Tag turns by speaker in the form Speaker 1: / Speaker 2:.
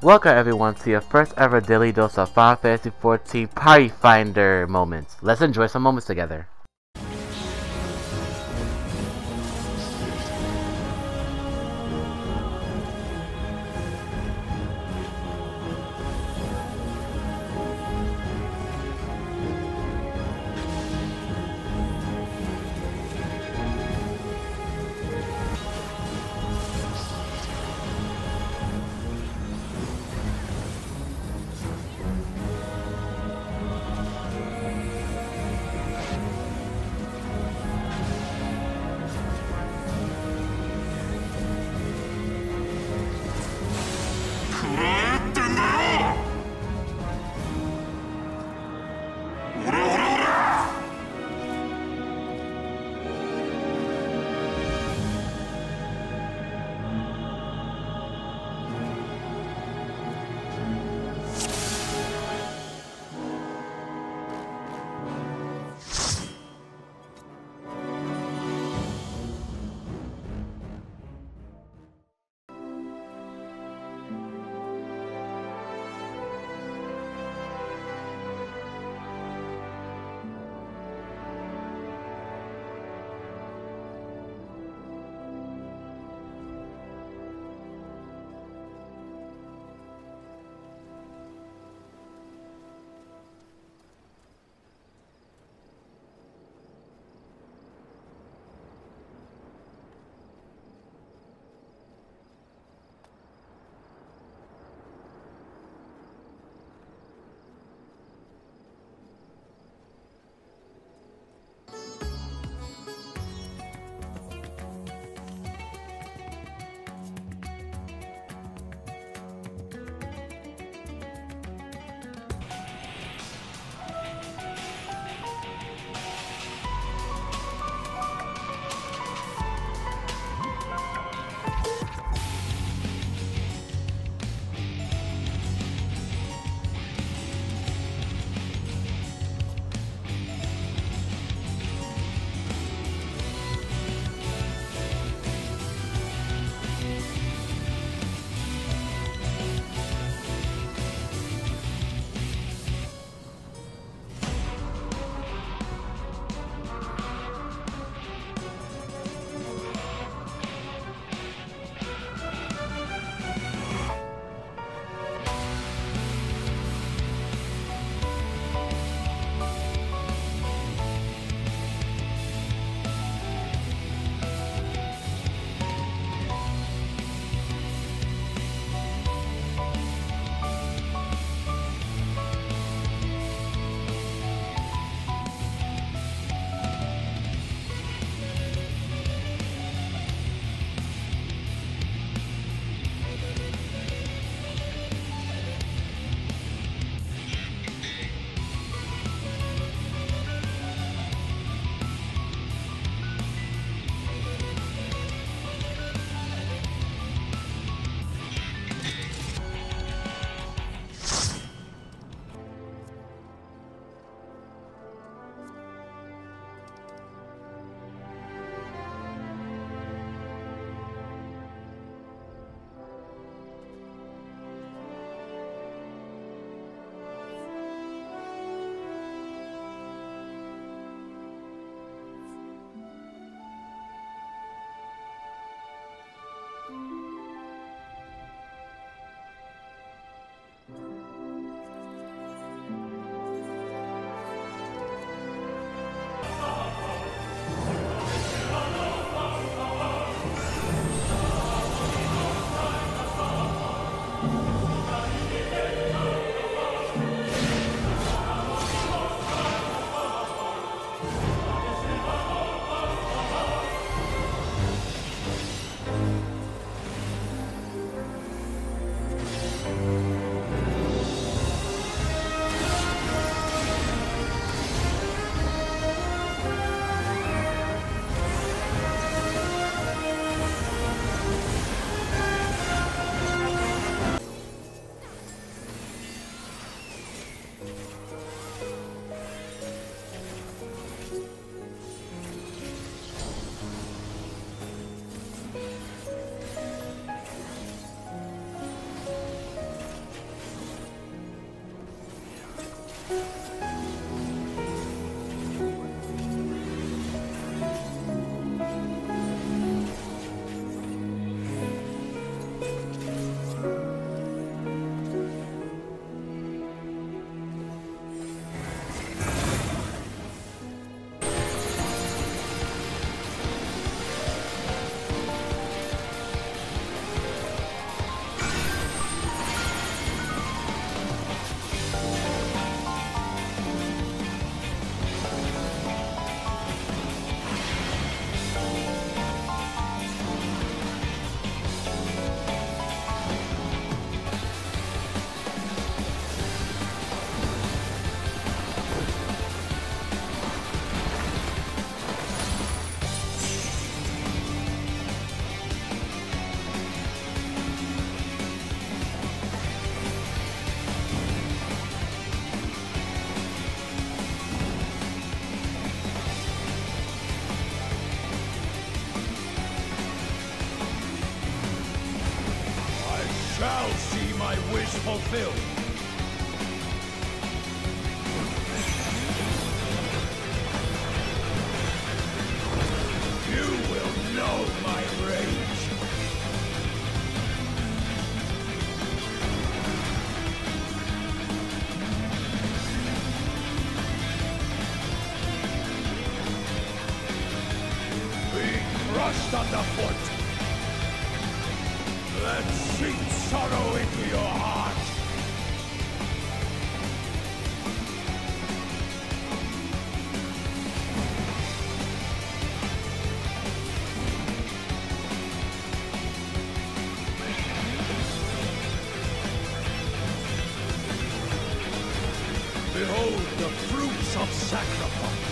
Speaker 1: Welcome everyone to your first ever daily dose of Final Fantasy XIV Party Finder moments. Let's enjoy some moments together.
Speaker 2: Fulfilled. You will know my rage. Of sacrifice.